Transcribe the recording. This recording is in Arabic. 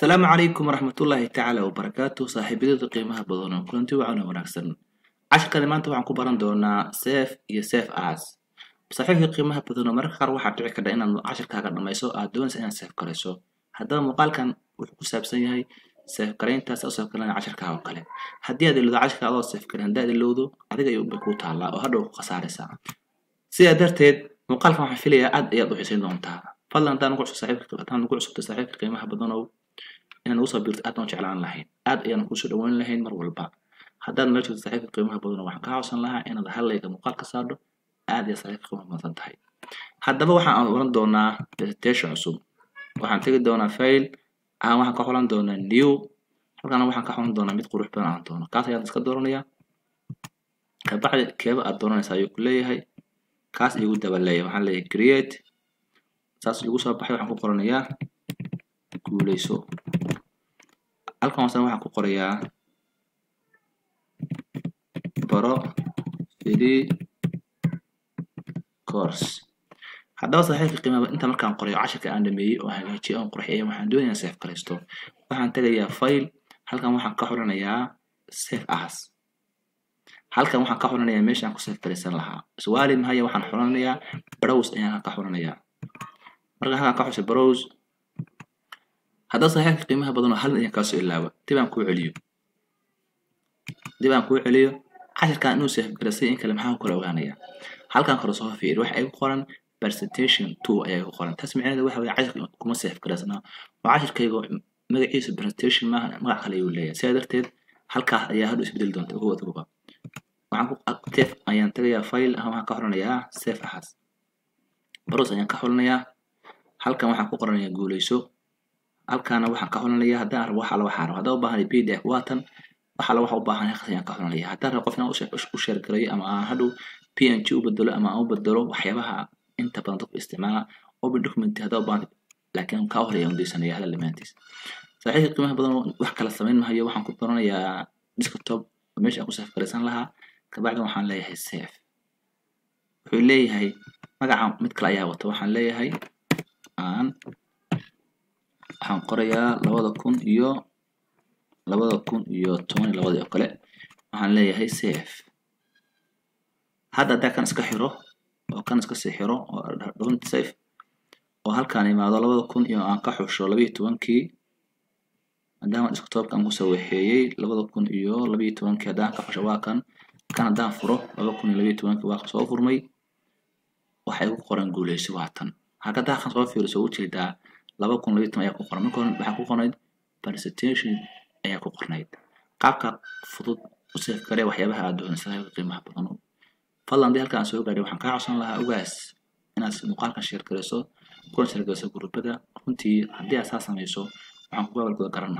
السلام عليكم ورحمة الله تعالى وبركاته صاحب ذات قيمة بضون كنت وعنا ونكسر عشق لما أنت وعنكو برندونا سيف يسيف آز بصحيح قيمة بضون مرخر واحد تعيك دعينا عشق كاكا لما يسو أدون سينا سيف كريسو. هذا مقال كان وحكو سيف سيهاي سيف كرين تاس أو سيف كرين عشق كاكا وقالي هدي هذا اللوذ عشق الله سيف كرين داد اللوذو عدق يوبكو تالا وهدو خسارة ساعة سيئة درتيد مقال كان حفلية أد يضو حسين دون تالا. فلان دا نقول صحيح كتب أتان نقول صحيح كتب صحيح كتب صحيح inaan ugu soo biirto aad baan jeclaan lahayn aad ayaan kusoo dhaweyn lahayn mar walba haddaad nala joogto saaxiibka qiimaha badan waxaan kaa codsan lahaa inaad hallayga muuqaal ka saardo aad iyo saaxiibka qiimaha badan tahay haddaba waxaan oran doonaa presentation cusub waxaan tegi doonaa fail aan waxaan ka xulan doonaa new halkana waxaan ka xulan doonaa mid qurux badan aan doono kaas ayaan iska dooranaya kabacdi keeba aad dooranaysa ayuu ku leeyahay kaas igu daba leeyahay waxaan leeyahay create saas lagu soo baxay waxaan ku qoranayaa guuleyso halkan hoosena waxaan ku qorayaa baro free course haddaba saaxiibka qiimaha inta markaan qorayo casharka aan dhameeyey oo hagaajiyay oon qurxiyay waxaan doonayaa sef garaysto waxaan tegayaa file halkan waxaan ka xulanayaa sef as halkan waxaan ka xulanayaa meeshaan ku sef garaysan lahaa su'aali mahaya waxaan xulanayaa browse ayaan ka xulanayaa marka halkan ka xushay browse هذا صحيح القيمة بدنا هل ينكسر اللعبة تبان كوع اليوم تبان كوع اليوم عشر كان نوسيه برسي إن كلام حاول كل أغانية هل كان خلصها في روح أي قرن. برسنتيشن تو أي قرن. تسمعين هذا واحد عشر كم سيف كرسنا. وعشر كيو ما يس برسنتيشن ما ما خليه ولا سيادرت هل كان يا هذا يبدل دون هو ثبوبة وعندك أكتف أيان تري فايل هم كهرنا يا سيف أحس بروس أيان كهرنا يا. هل كان واحد قرن يقول يسوق halkaana waxaan ka xulanayaa haddaan rabo waxa la waxaa rabo haddaan u baahanay pdf waatan waxa la waxa u baahanay ayaan ka xulanaya haddaan rabo qof inaan u sheergarayo ama aan hadhow png u bedelo ama aan u bedelo waxyaabaha inta badan dadku isticmaala open document haddaan u baahanay laakiin ka hor ayaan udeysanaya hadal dhammaantiis saaxiibka qiimaha badan wax kala samayn mahayo waxaan ku doranayaa desktop meesha aan ku sef garaysan lahaa kabacdi waxaan leeyahay sef wuxuu leeyahay magaca mid kale ayaa wata waxaan leeyahay aan waxaan qorayaa labada kun iyo labada kun iyo toban iyo labadii oo kale waxaan leeyahay sef hadda haddaa kan iska xiro oo kan iska sii xiro oo don't safe oo halkaan imaado labada kun iyo aan ka xusho labiyo tobankii maadaama desktopka aan kusoo waxeeyey labada kun iyo labiyo tobankii haddaan ka xusho waa kan kan haddaan furo laba kun iyo labiyo tobankii waa soo furmay waxay ku qoran guuleyso waa tan hakadaa kan soo fiiriso ujeedaa laba kun labiyo toban ayaa ku qoran. Marka hore waxaa ku qornayd presentation ayaa ku qornayd. Qaabka fudud u seef garee waxyaabaha aad doonaysa qiimaha badan. Fadlan haddii halkaan soo gaadhay waxaan kaa codsan lahaa ogaas inaad muuqaalkan sheer garayso kuna sheer garayso guruubada runtii haddii aad saa samayso waxaan kuga walgooda garan